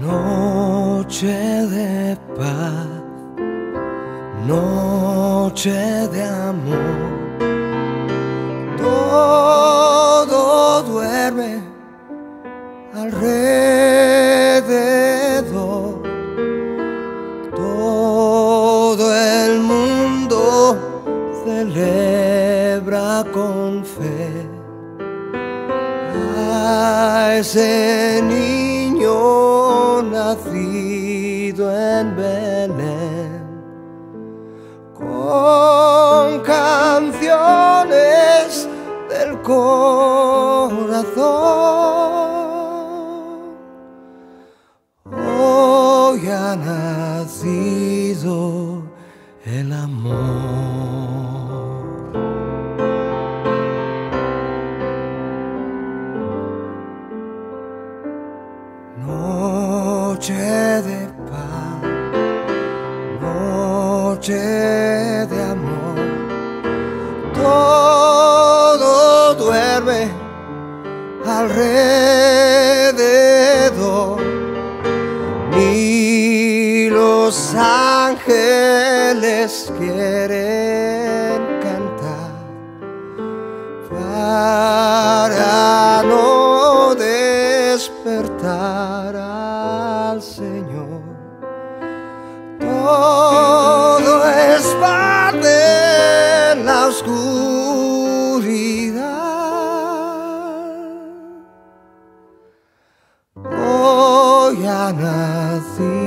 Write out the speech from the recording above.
Noche de paz, noche de amor, todo duerme alrededor, todo el mundo celebra con fe. A ese nacido en Belén con canciones del corazón. Hoy ha nacido el amor. Noche de paz, noche de amor, todo duerme alrededor, ni los ángeles quieren cantar para agradar al Señor. Todo es parte en la oscuridad. Hoy ha nacido.